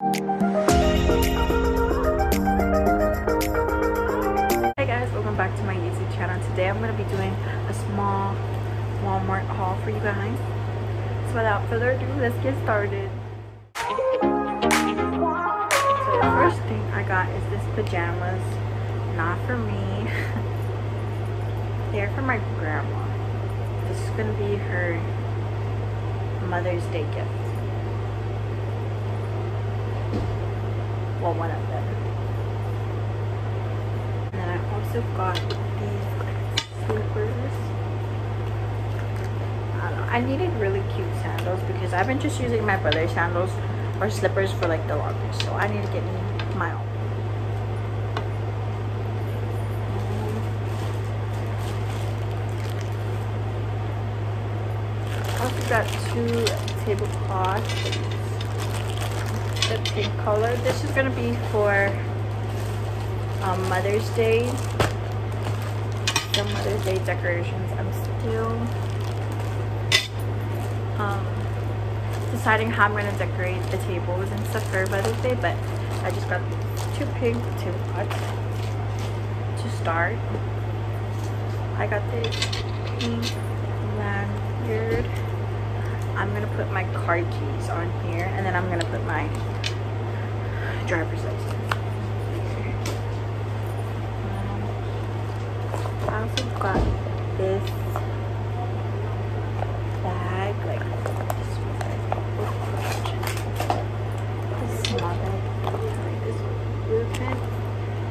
Hey guys, welcome back to my YouTube channel. Today I'm going to be doing a small Walmart haul for you guys. So without further ado, let's get started. So the first thing I got is this pajamas. Not for me. They're for my grandma. This is going to be her Mother's Day gift. Well, one of them. And then I also got these slippers. I don't know. I needed really cute sandals because I've been just using my brother's sandals or slippers for like the longest. So I need to get me my own. I also got two tablecloths. The pink color. This is gonna be for um, Mother's Day. The Mother's Day decorations. I'm still um, deciding how I'm gonna decorate the tables and stuff for Mother's Day, but I just got two pink tablecloths to start. I got the pink lanyard. I'm gonna put my car keys on here and then I'm gonna put my driver's license. Um, I also got this.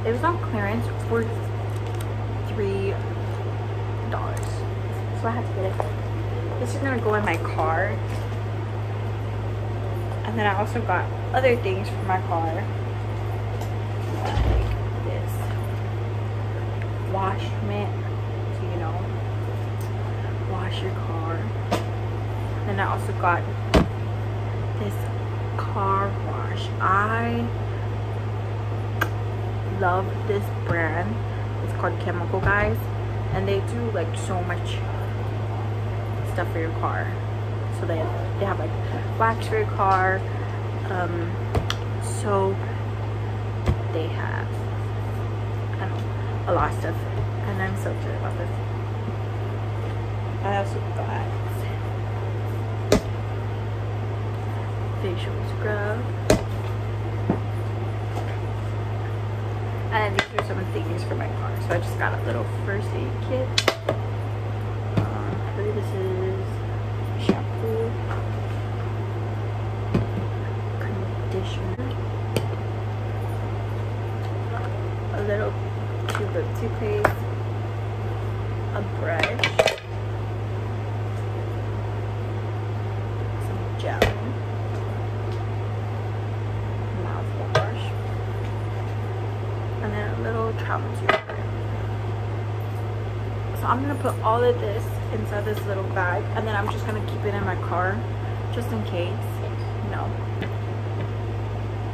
It was on clearance for three dollars, so I had to get it. This is gonna go in my car. And then I also got other things for my car. Like this wash mitt. You know wash your car. Then I also got this car wash. I love this brand. It's called Chemical Guys. And they do like so much stuff for your car. So they have, they have like wax for your car, um, soap. They have I don't know a lot of stuff, and I'm so excited about this. I also got facial scrub. And these are some of the things for my car. So I just got a little first aid kit. Uh, this is shampoo, conditioner, a little of toothpaste, a brush, some gel, mouthwash, and then a little travel tube. So I'm gonna put all of this inside this little bag and then I'm just gonna keep it in my car just in case, know,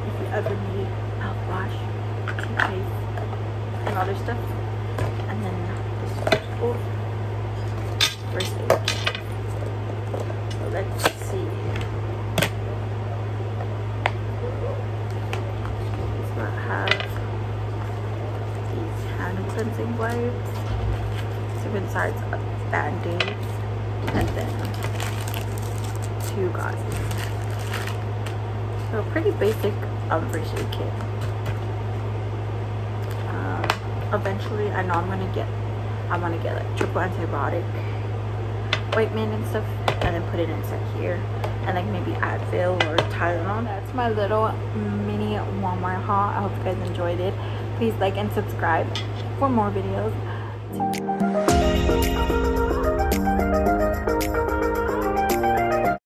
if you ever need mouthwash, toothpaste, other stuff. And then this oh, first aid. So let's see. So I have these hand cleansing wipes seven sides of band-aids and then two gauzes so pretty basic um aid kit um, eventually i know i'm gonna get i'm gonna get like triple antibiotic ointment and stuff and then put it inside here and like maybe advil or tylenol. That's my little mini walmart haul. I hope you guys enjoyed it. Please like and subscribe for more videos